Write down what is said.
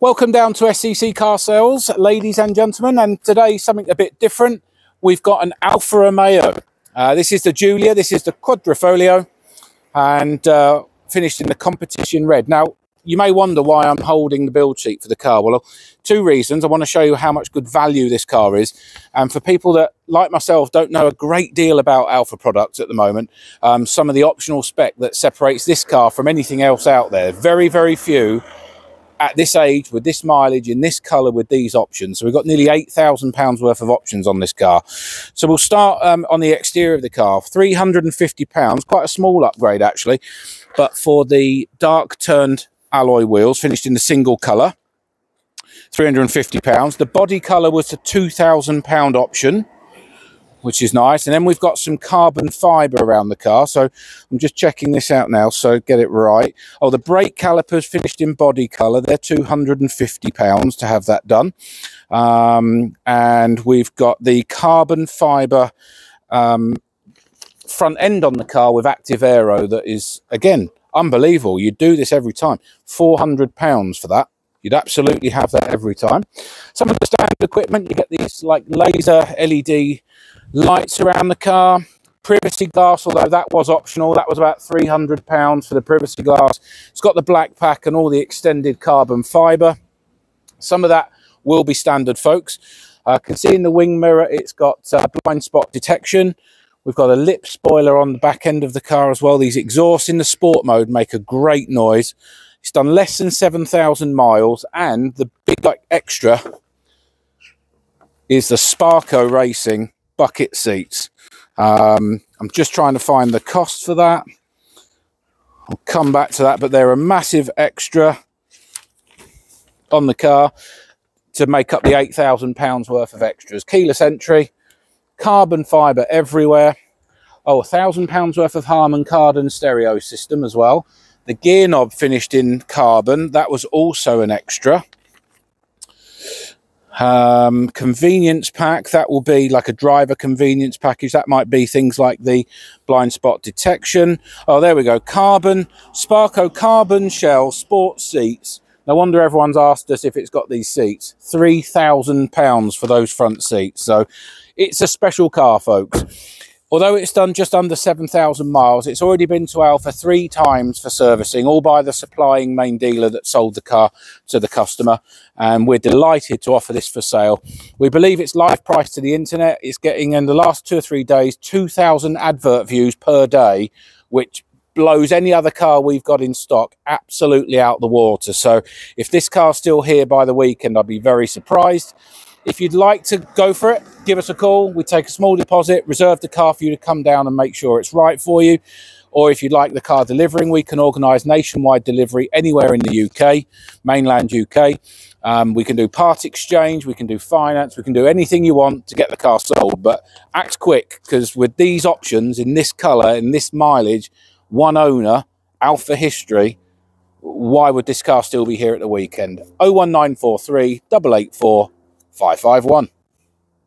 Welcome down to SCC Car Sales, ladies and gentlemen, and today something a bit different. We've got an Alfa Romeo. Uh, this is the Giulia, this is the Quadrifoglio, and uh, finished in the competition red. Now, you may wonder why I'm holding the build sheet for the car. Well, two reasons. I want to show you how much good value this car is. And for people that, like myself, don't know a great deal about Alfa products at the moment, um, some of the optional spec that separates this car from anything else out there. Very, very few at this age, with this mileage, in this colour, with these options. So we've got nearly £8,000 worth of options on this car. So we'll start um, on the exterior of the car. £350, quite a small upgrade actually. But for the dark turned alloy wheels, finished in the single colour, £350. The body colour was a £2,000 option which is nice. And then we've got some carbon fibre around the car. So I'm just checking this out now, so get it right. Oh, the brake calipers finished in body colour. They're £250 to have that done. Um, and we've got the carbon fibre um, front end on the car with active aero that is, again, unbelievable. You do this every time. £400 for that. You'd absolutely have that every time. Some of the standard equipment, you get these like laser LED lights around the car privacy glass although that was optional. That was about 300 pounds for the privacy glass. It's got the black pack and all the extended carbon fiber. Some of that will be standard folks. I uh, can see in the wing mirror it's got uh, blind spot detection. We've got a lip spoiler on the back end of the car as well. These exhausts in the sport mode make a great noise. It's done less than 7,000 miles and the big like, extra is the Sparco Racing bucket seats. Um, I'm just trying to find the cost for that. I'll come back to that, but they're a massive extra on the car to make up the £8,000 worth of extras. Keyless entry, carbon fibre everywhere. Oh, a thousand pounds worth of Harman Kardon stereo system as well. The gear knob finished in carbon. That was also an extra. Um, convenience pack, that will be like a driver convenience package. That might be things like the blind spot detection. Oh, there we go. Carbon, Sparco carbon shell sports seats. No wonder everyone's asked us if it's got these seats. £3,000 for those front seats. So it's a special car, folks. Although it's done just under 7,000 miles, it's already been to Alfa three times for servicing, all by the supplying main dealer that sold the car to the customer. And we're delighted to offer this for sale. We believe it's live price to the internet. It's getting, in the last two or three days, 2,000 advert views per day, which blows any other car we've got in stock absolutely out the water. So if this car's still here by the weekend, I'd be very surprised. If you'd like to go for it, give us a call. We take a small deposit, reserve the car for you to come down and make sure it's right for you. Or if you'd like the car delivering, we can organise nationwide delivery anywhere in the UK, mainland UK. Um, we can do part exchange, we can do finance, we can do anything you want to get the car sold. But act quick because with these options in this colour, in this mileage, one owner, Alfa history, why would this car still be here at the weekend? 01943 884 551.